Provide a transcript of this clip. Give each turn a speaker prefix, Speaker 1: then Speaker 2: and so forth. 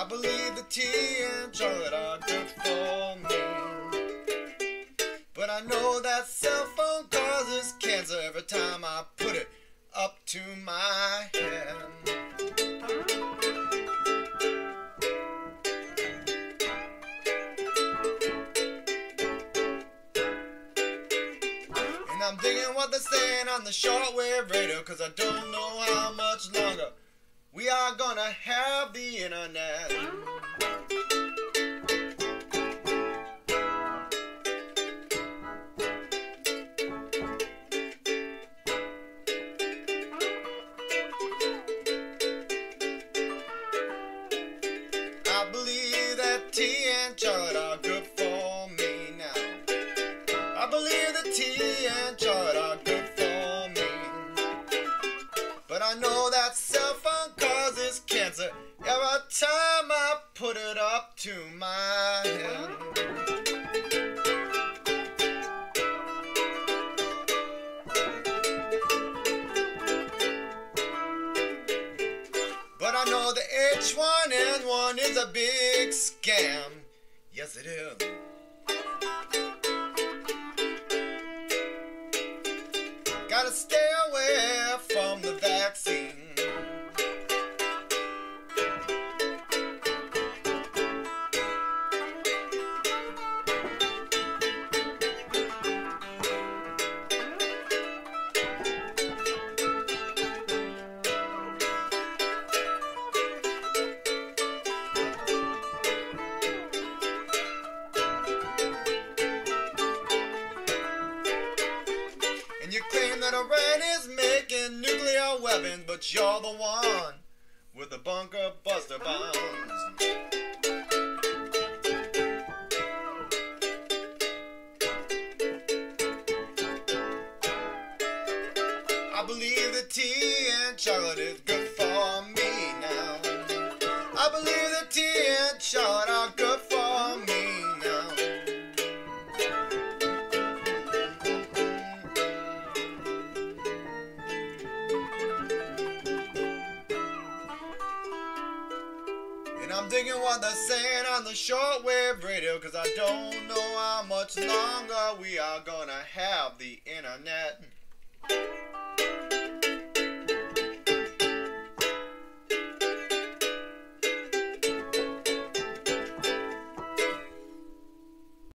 Speaker 1: I believe the tea and chocolate are good for me. But I know that cell phone causes cancer every time I put it up to my head. And I'm digging what they're saying on the shortwave radio Cause I don't know how much longer we are gonna have the internet tea and chocolate are good for me now. I believe that tea and chocolate are good for me. But I know that cell phone causes cancer every time I put it up to my head. I know the H1N1 is a big scam. Yes, it is. Gotta stay away And you claim that Iran is making nuclear weapons, but you're the one with the bunker buster bombs. I believe that tea and chocolate is good for me now. I believe that tea and chocolate are good I'm digging what they're saying on the shortwave radio, cause I don't know how much longer we are gonna have the internet.